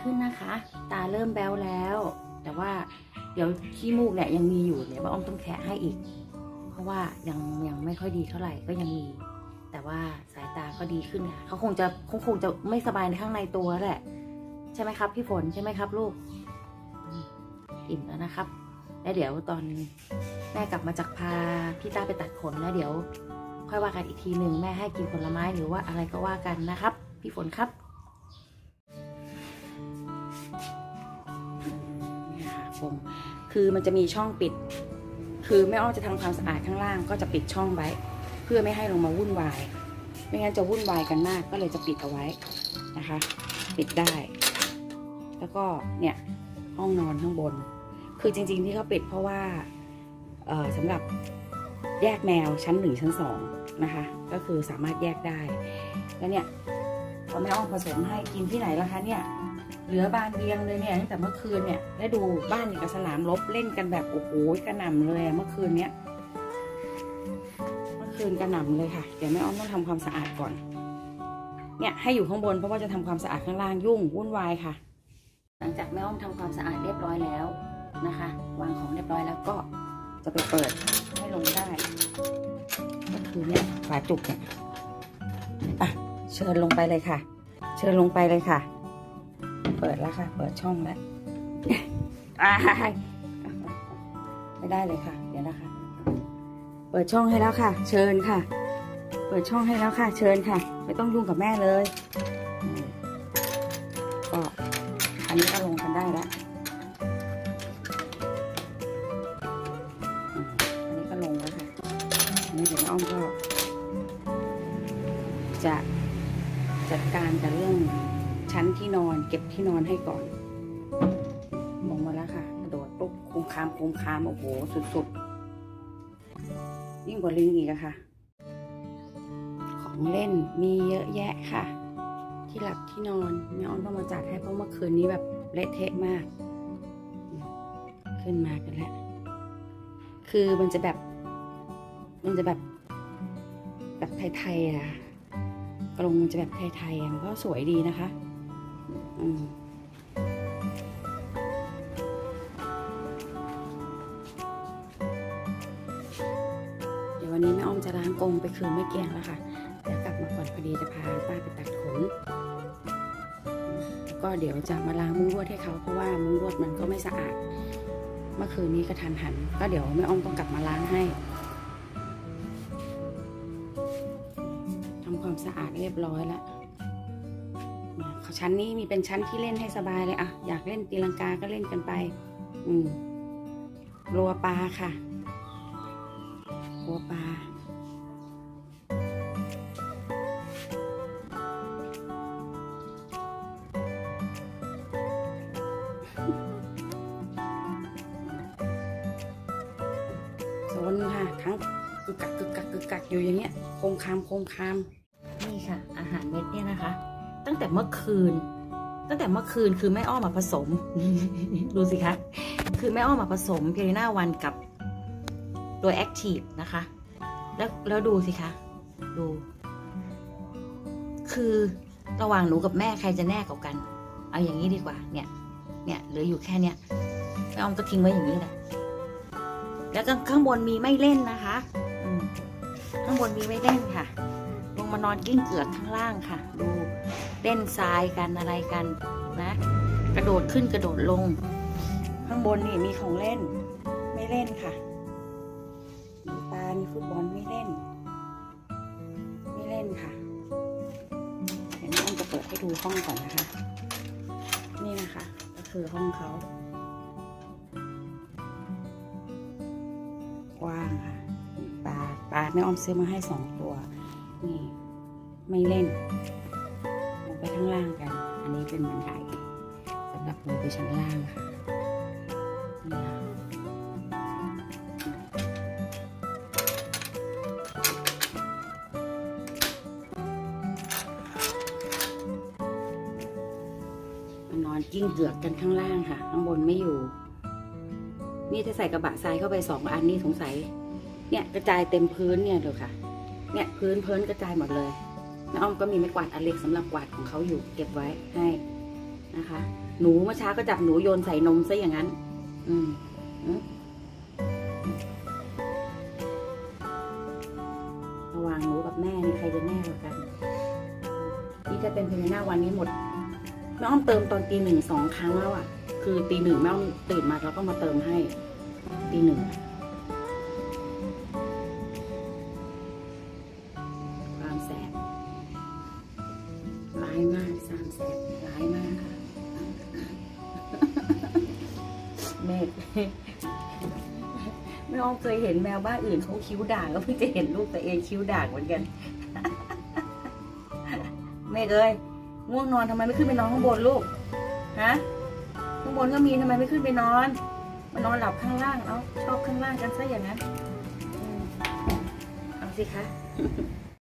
ขึ้นนะคะ ตาเริ่มแบวแล้ว แต่ว่าเดี๋ยวขี้มูกเนี่ยยังมีอยู่เดี๋ยวป้าอ้อมต้องแคะให้อีก เพราะว่ายังยังไม่ค่อยดีเท่าไหร่ก็ยังมี แต่ว่าสายตาก็ดีขึ้นค่ะเขาคงจะเขาคงจะไม่สบายในข้างในตัวแหละ ใช่ไหมครับ พี่ฝนใช่ไหมครับ ลูก อิ่มแล้วนะครับ แล้วเดี๋ยวตอนแม่กลับมาจากพาพี่ตาไปตัดขนแล้วเดี๋ยว ค่อยว่ากันอีกทีหนึ่งแม่ให้กินผลไม้หรือว่าอะไรก็ว่ากันนะครับ พี่ฝนครับ เนี่ยค่ะคงคือมันจะมีช่องปิด คือแม่อ้อจะทำความสะอาดข้างล่างก็จะปิดช่องไว้ เพื่อไม่ให้ลงมาวุ่นวาย ไม่งั้นจะวุ่นวายกันมากก็เลยจะปิดเอาไว้นะคะ ปิดได้ แล้วก็เนี่ยห้องนอนข้างบน คือจริง ๆ ที่เขาปิดเพราะว่าสำหรับแยกแมวชั้นหนึ่งชั้นสองนะคะ ก็คือสามารถแยกได้ แล้วเนี่ย พอแม่อ้อมผสมให้กินที่ไหนล่ะคะเนี่ยเหลือบานเบียงเลยเนี่ยตั้งแต่เมื่อคืนเนี่ยได้ดูบ้านอย่กับสนามรบเล่นกันแบบโอ้โหกระหน่ำเลยเมื่อคืนเนี้ยเมื่อคืนกระหน่ำเลยค่ะเดี๋ยวแม่อ้อมต้องทำความสะอาดก่อน เนี่ยให้อยู่ข้างบนเพราะว่าจะทำความสะอาดข้างล่างยุ่งวุ่นวายค่ะ หลังจากแม่อ้อมทำความสะอาดเรียบร้อยแล้วนะคะ วางของเรียบร้อยแล้วก็จะไปเปิดให้ลงได้ ก็คือเนี่ยฝาจุกเนี่ยอะ เชิญลงไปเลยค่ะ เชิญลงไปเลยค่ะ เปิดแล้วค่ะ เปิดช่องแล้วไม่ได้เลยค่ะ เดี๋ยวนะคะ เปิดช่องให้แล้วค่ะ เชิญค่ะ เปิดช่องให้แล้วค่ะ เชิญค่ะ ไม่ต้องยุ่งกับแม่เลยก็อันนี้ก็ลงกันได้แล้วอันนี้ก็ลงแล้วค่ะอันนี้เดี๋ยวน้าอ้อมก็จะ จัดการกับเรื่องชั้นที่นอน เก็บที่นอนให้ก่อนลงมาแล้วค่ะ กระโดดปุ๊บคุมคามคุมคามโอ้โหสุดๆ ยิ่งกว่าลิงอีกอะค่ะ ของเล่นมีเยอะแยะค่ะ ที่หลับที่นอนแม่อ้อนต้องมาจัดให้เพราะเมื่อคืนนี้แบบเละเทะมาก ขึ้นมากันแล้วคือมันจะแบบ มันจะแบบ แบบไทยๆอะ กรงจะแบบไทยๆมันก็สวยดีนะคะ อืมเดี๋ยววันนี้แม่อ้อมจะล้างกรงไปคืนแม่เกียงแล้วค่ะเดี๋ยวกลับมาก่อนพอดีจะพาป้าไปตัดขน ก็เดี๋ยวจะมาล้างมุ้งลวดให้เขาเพราะว่ามุ้งลวดมันก็ไม่สะอาด เมื่อคืนนี้กระทันหัน ก็เดี๋ยวแม่อ้อมต้องกลับมาล้างให้ ความสะอาดเรียบร้อยแล้วเนี่ยชั้นนี้มีเป็นชั้นที่เล่นให้สบายเลยอะอยากเล่นตีลังกาก็เล่นกันไป อืมรัวปลาค่ะรัวปลาโซนค่ะทั้งกึกกักกึกกักกึกกักอยู่อย่างเงี้ยโคงคามโคงคาม งแต่เมื่อคืน ตั้งแต่เมื่อคืนคือแม่อ้อมมาผสม ดูสิคะ คือแม่อ้อมมาผสม Purina One กับตัว Active นะคะ แล้วแล้วดูสิคะ ดู คือระหว่างหนูกับแม่ใครจะแน่กว่ากัน เอาอย่างนี้ดีกว่า เนี่ย เนี่ยเหลืออยู่แค่เนี้ยแม่อ้อมก็ทิ้งไว้อย่างนี้แหละแล้วก็ข้างบนมีไม่เล่นนะคะข้างบนมีไม่เล่นค่ะ ลงมานอนกิ้งเกือกข้างล่างค่ะ ดู เล่นทรายกันอะไรกันนะ กระโดดขึ้นกระโดดลง ข้างบนนี่มีของเล่น ไม่เล่นค่ะมีปลามีฟุตบอลไม่เล่น ไม่เล่นค่ะเดี๋ยวน้องจะเปิดให้ดูห้องก่อนนะคะ นี่นะคะ ก็คือห้องเขากว้างค่ะปลาปลาแม่อ้อมซื้อมาให้สองตัว นี่ ไม่เล่น ไปข้างล่างกัน อันนี้เป็นบันไดสำหรับลงไปชั้นล่างค่ะนี่ค่ะมานอนกิ้งเกือกกันข้างล่างค่ะ ข้างบนไม่อยู่ นี่ถ้าใส่กระบะทรายเข้าไปสองอันนี่สงสัย เนี่ยกระจายเต็มพื้นเนี่ยเดี๋ยวค่ะ เนี่ยพื้นพื้นกระจายหมดเลย น้าอ้อมก็มีไม้กวาดอันเล็กสำหรับกวาดของเขาอยู่ เก็บไว้ให้นะคะ หนูเมื่อเช้าก็จับหนูโยนใส่นมซะอย่างนั้น อืมระหว่างหนูกับแม่นี่ใครจะแน่กว่ากัน นี่จะเป็นพญานาควันนี้หมดแม่อ้อมเติมตอนตีหนึ่งสองครั้งแล้วอะ คือตีหนึ่งแม่อ้อมตื่นมาแล้วก็มาเติมให้ตีหนึ่ง แม่แม่อ้อมเคยเห็นแมวบ้านอื่นเขาคิ้วด่างก็เพิ่งจะเห็นลูกตัวเองคิ้วด่างเหมือนกันแม่เอ้ยง่วงนอนทำไมไม่ขึ้นไปนอนข้างบนลูกฮะข้างบนก็มีทำไมไม่ขึ้นไปนอนมานอนหลับข้างล่างเอาชอบข้างล่างกันซะอย่างนั้นอเอาสิคะ